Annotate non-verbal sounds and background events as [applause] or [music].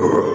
Uh. [laughs]